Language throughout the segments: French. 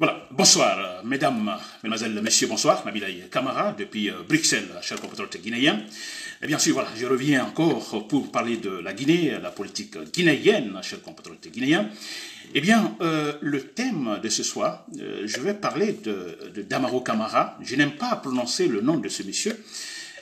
Voilà, bonsoir, euh, mesdames, mesdemoiselles, messieurs, bonsoir. Nabilaï Kamara, depuis euh, Bruxelles, cher compatriote guinéen. Et bien sûr, voilà, je reviens encore pour parler de la Guinée, la politique guinéenne, cher compatriote guinéen. Eh bien, euh, le thème de ce soir, je vais parler de, de Damaro Kamara. Je n'aime pas prononcer le nom de ce monsieur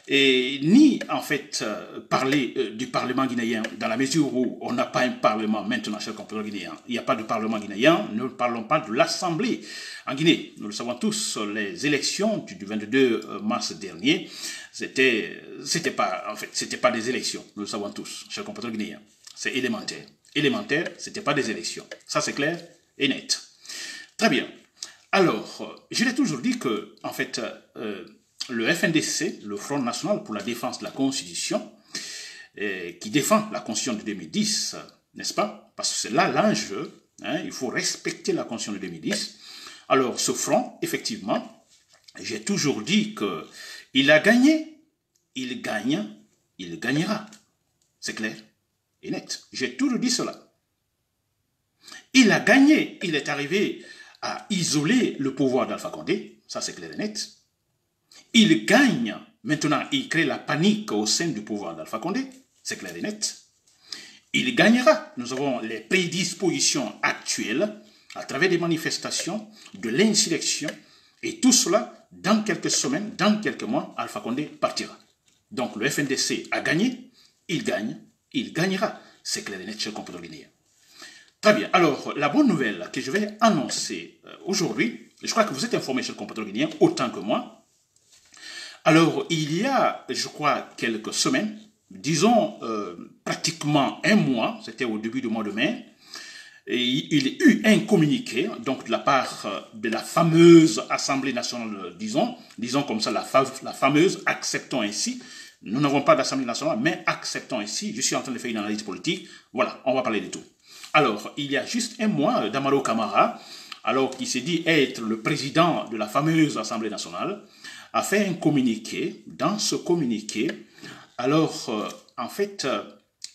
et ni en fait euh, parler euh, du Parlement guinéen dans la mesure où on n'a pas un Parlement maintenant, cher compatriote guinéen. Il n'y a pas de Parlement guinéen, ne parlons pas de l'Assemblée en Guinée. Nous le savons tous, les élections du 22 euh, mars dernier, c'était, c'était pas, en fait, c'était pas des élections. Nous le savons tous, cher compatriote guinéen. C'est élémentaire. Élémentaire, c'était pas des élections. Ça, c'est clair et net. Très bien. Alors, je l'ai toujours dit que, en fait, le FNDC, le Front National pour la défense de la Constitution, eh, qui défend la Constitution de 2010, n'est-ce pas? Parce que c'est là l'enjeu, hein, il faut respecter la Constitution de 2010. Alors ce front, effectivement, j'ai toujours dit que il a gagné, il gagne, il gagnera. C'est clair et net. J'ai toujours dit cela. Il a gagné, il est arrivé à isoler le pouvoir d'Alpha Condé, ça c'est clair et net. Il gagne. Maintenant, il crée la panique au sein du pouvoir d'Alpha Condé. C'est clair et net. Il gagnera. Nous avons les prédispositions actuelles à travers des manifestations, de l'insurrection, et tout cela, dans quelques semaines, dans quelques mois, Alpha Condé partira. Donc le FNDC a gagné, il gagne, il gagnera. C'est clair et net, cher. Très bien. Alors, la bonne nouvelle que je vais annoncer euh, aujourd'hui, je crois que vous êtes informé, cher compatriote autant que moi, alors, il y a, je crois, quelques semaines, disons euh, pratiquement un mois, c'était au début du mois de mai, et il y a eu un communiqué, donc de la part euh, de la fameuse Assemblée nationale, disons, disons comme ça, la, fameuse, acceptons ainsi, nous n'avons pas d'Assemblée nationale, mais acceptons ainsi, je suis en train de faire une analyse politique, voilà, on va parler de tout. Alors, il y a juste un mois, Damaro Camara, alors qu'il s'est dit être le président de la fameuse Assemblée nationale, a fait un communiqué. Dans ce communiqué, alors, euh, en fait, euh,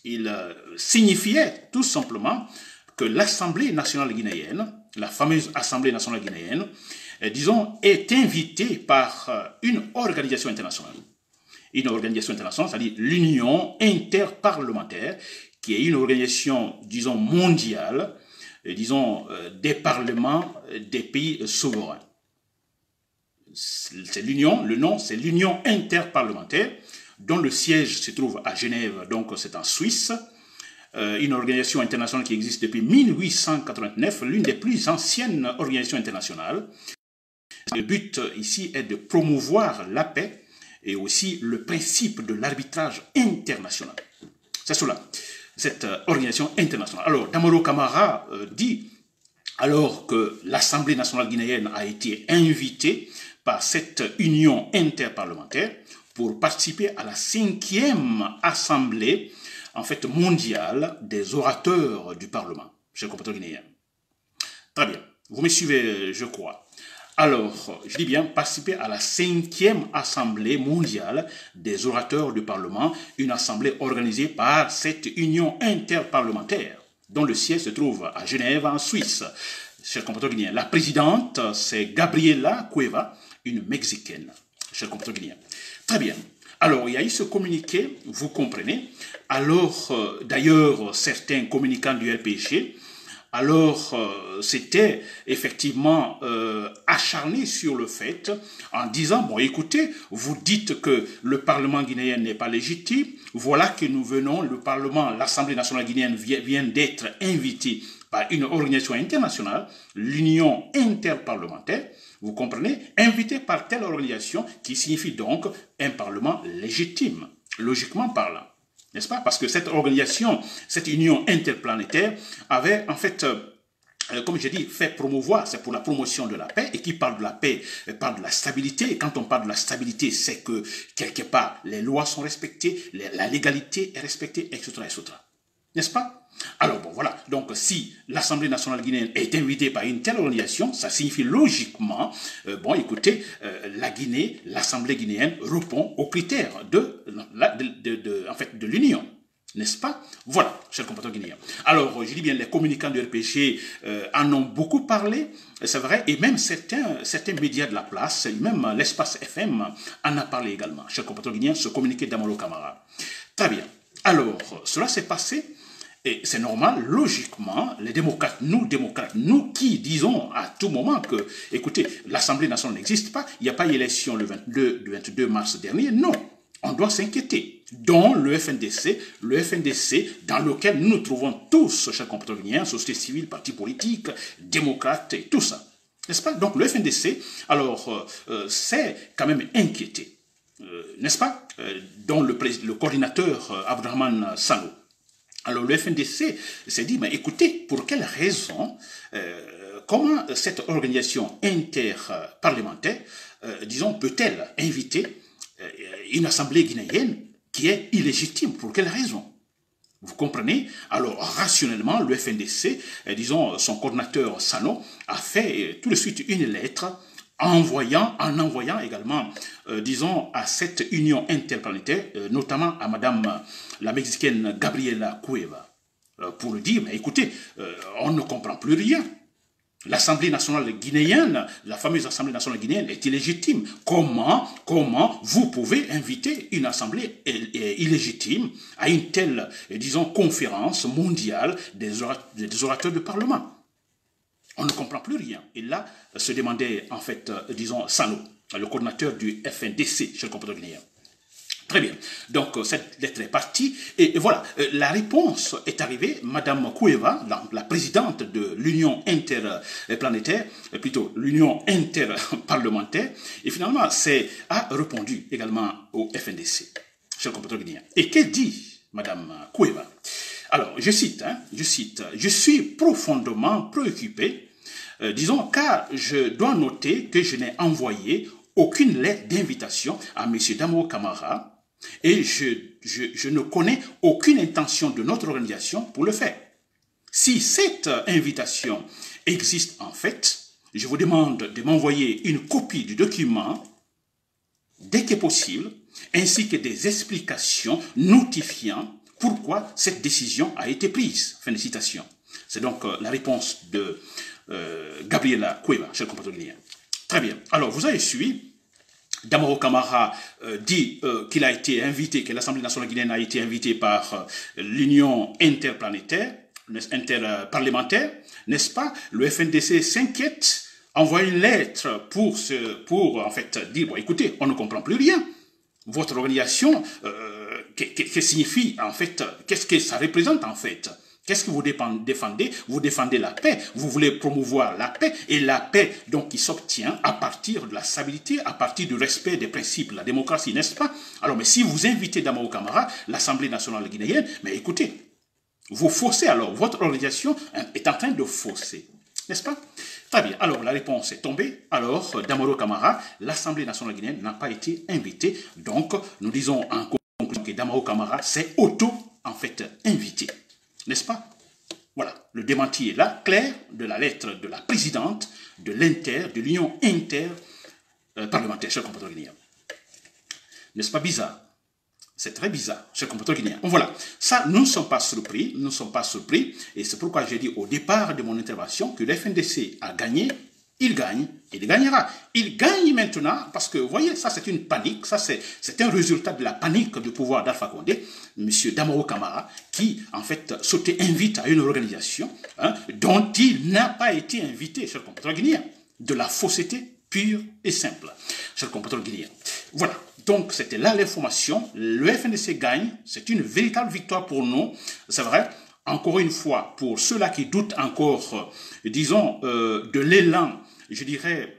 il euh, signifiait tout simplement que l'Assemblée nationale guinéenne, la fameuse Assemblée nationale guinéenne, disons, est invitée par une organisation internationale. Une organisation internationale, c'est-à-dire l'Union interparlementaire, qui est une organisation, disons, mondiale, disons, des parlements des pays souverains c'est l'Union, le nom c'est l'Union interparlementaire, dont le siège se trouve à Genève, donc c'est en Suisse, euh, une organisation internationale qui existe depuis 1889, l'une des plus anciennes organisations internationales. Le but ici est de promouvoir la paix et aussi le principe de l'arbitrage international. C'est cela, cette euh, organisation internationale. Alors, Damoro Kamara euh, dit, alors que l'Assemblée nationale guinéenne a été invitée par cette union interparlementaire pour participer à la cinquième assemblée en fait mondiale des orateurs du Parlement, chers compatriotes guinéens. Très bien, vous me suivez, je crois. Alors, je dis bien participer à la cinquième assemblée mondiale des orateurs du Parlement, une assemblée organisée par cette union interparlementaire, dont le siège se trouve à Genève, en Suisse. Chers compatriotes guinéens, la présidente, c'est Gabriela Cueva, une Mexicaine, cher compatriote guinéen. Très bien. Alors, il y a eu ce communiqué, vous comprenez. Alors, euh, d'ailleurs, certains communicants du RPG, alors, euh, c'était effectivement euh, acharné sur le fait, en disant, bon, écoutez, vous dites que le Parlement guinéen n'est pas légitime, voilà que nous venons, le Parlement, l'Assemblée nationale guinéenne vient d'être invité par une organisation internationale, l'Union interparlementaire, vous comprenez Invité par telle organisation qui signifie donc un Parlement légitime, logiquement parlant. N'est-ce pas? Parce que cette organisation, cette union interplanétaire avait en fait... Euh, comme j'ai dit, fait promouvoir, c'est pour la promotion de la paix, et qui parle de la paix, euh, parle de la stabilité, et quand on parle de la stabilité, c'est que quelque part, les lois sont respectées, la légalité est respectée, etc., etc. N'est-ce pas? Alors bon, voilà. Donc si l'Assemblée nationale guinéenne est invitée par une telle organisation, ça signifie logiquement, euh, bon, écoutez, euh, la Guinée, l'Assemblée guinéenne répond aux critères de, en fait, de l'Union. N'est-ce pas? Voilà, chers compatriotes guinéens. Alors, je dis bien, les communicants du RPG euh, en ont beaucoup parlé, c'est vrai, et même certains, certains médias de la place, même l'espace FM en a parlé également. Chers compatriotes guinéens, ce communiqué d'Amalo Camara. Très bien. Alors, cela s'est passé et c'est normal, logiquement, les démocrates, nous démocrates, nous qui disons à tout moment que, écoutez, l'Assemblée nationale n'existe pas, il n'y a pas élection le 22, le 22 mars dernier, non, on doit s'inquiéter. Dont le FNDC, le FNDC dans lequel nous trouvons tous, chers compatriotes société civile, partis politiques, démocrates et tout ça. N'est-ce pas? Donc le FNDC, alors, euh, c'est euh, quand même inquiété. Euh, n'est-ce pas? Dont le, coordinateur Abdrahman Salo. Alors le FNDC s'est dit, mais écoutez, pour quelle raison, euh, comment cette organisation interparlementaire, euh, disons, peut-elle inviter euh, une assemblée guinéenne qui est illégitime? Pour quelle raison? Vous comprenez? Alors, rationnellement, le FNDC, disons, son coordinateur Sano, a fait tout de suite une lettre envoyant, en envoyant également, euh, disons, à cette union interplanétaire, euh, notamment à Madame euh, la Mexicaine Gabriela Cueva, pour lui dire, mais écoutez, on ne comprend plus rien. L'Assemblée nationale guinéenne, la fameuse Assemblée nationale guinéenne est illégitime. Comment, comment vous pouvez inviter une Assemblée illégitime à une telle, disons, conférence mondiale des orateurs de Parlement? On ne comprend plus rien. Et là, se demandait, en fait, euh, disons, Sano, le coordinateur du FNDC, chez le compatriote guinéen. Très bien. Donc, euh, cette lettre est partie. Et voilà, euh, la réponse est arrivée. Madame Koueva, la, présidente de l'Union interplanétaire, plutôt l'Union interparlementaire, et finalement, a répondu également au FNDC, chez le compatriote guinéen. Et qu'elle dit, Madame Koueva? Alors, je cite, hein, je cite, je suis profondément préoccupé euh, disons, car je dois noter que je n'ai envoyé aucune lettre d'invitation à M. Damo Kamara et je, je, je ne connais aucune intention de notre organisation pour le faire. Si cette invitation existe en fait, je vous demande de m'envoyer une copie du document dès que possible, ainsi que des explications notifiant pourquoi cette décision a été prise. Fin de citation. C'est donc euh, la réponse de euh, Gabriela Cueva, cher compatriote Très bien. Alors, vous avez suivi. Damaro Camara euh, dit euh, qu'il a été invité, que l'Assemblée nationale guinéenne a été invitée par l'Union interplanétaire, interparlementaire, n'est-ce pas? Le FNDC s'inquiète, envoie une lettre pour, ce, pour en fait dire, bon, écoutez, on ne comprend plus rien. Votre organisation, qu'est-ce que signifie en fait, qu'est-ce que ça représente en fait? Qu'est-ce que vous défendez? Vous défendez la paix, vous voulez promouvoir la paix, et la paix, donc, qui s'obtient à partir de la stabilité, à partir du respect des principes, la démocratie, n'est-ce pas? Alors, mais si vous invitez Damao Camara, l'Assemblée nationale guinéenne, mais écoutez, vous faussez alors, votre organisation est en train de fausser, n'est-ce pas? Très bien, alors la réponse est tombée, alors Damaro Camara, l'Assemblée nationale guinéenne n'a pas été invitée, donc nous disons en conclusion que Damaro Camara s'est auto, en fait, invité. N'est-ce pas? Voilà, le démenti est là, clair, de la lettre de la présidente de l'Inter, de l'Union inter-parlementaire, cher compatriote guinéen. N'est-ce pas bizarre? C'est très bizarre, cher compatriote guinéen. Voilà, ça, nous ne sommes pas surpris, nous ne sommes pas surpris, et c'est pourquoi j'ai dit au départ de mon intervention que le FNDC a gagné il gagne, il gagnera. Il gagne maintenant parce que, vous voyez, ça c'est une panique, ça c'est un résultat de la panique du pouvoir d'Alpha Condé, M. Damaro Kamara, qui en fait se invite à une organisation hein, dont il n'a pas été invité, cher compatriote guinéen, de la fausseté pure et simple, cher compatriote guinéen. Voilà, donc c'était là l'information, le FNDC gagne, c'est une véritable victoire pour nous, c'est vrai, encore une fois, pour ceux-là qui doutent encore, disons, euh, de l'élan je dirais,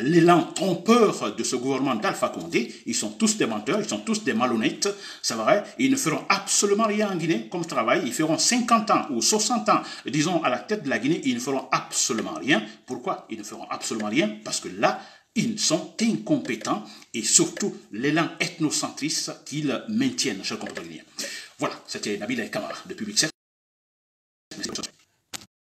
l'élan trompeur de ce gouvernement d'Alpha Condé. Ils sont tous des menteurs, ils sont tous des malhonnêtes, c'est vrai. Ils ne feront absolument rien en Guinée comme travail. Ils feront 50 ans ou 60 ans, disons, à la tête de la Guinée, ils ne feront absolument rien. Pourquoi ils ne feront absolument rien? Parce que là, ils sont incompétents et surtout l'élan ethnocentriste qu'ils maintiennent, chers compatriotes Voilà, c'était Nabil Kamara depuis Bruxelles.